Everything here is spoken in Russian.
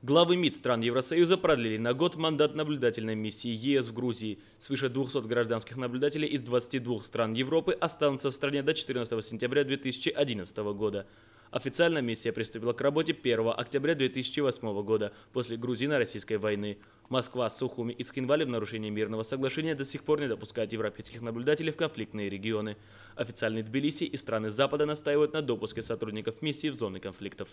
Главы МИД стран Евросоюза продлили на год мандат наблюдательной миссии ЕС в Грузии. Свыше 200 гражданских наблюдателей из 22 стран Европы останутся в стране до 14 сентября 2011 года. Официально миссия приступила к работе 1 октября 2008 года, после грузино-российской войны. Москва, Сухуми и Скинвали в нарушении мирного соглашения до сих пор не допускают европейских наблюдателей в конфликтные регионы. Официальные Тбилиси и страны Запада настаивают на допуске сотрудников миссии в зоны конфликтов.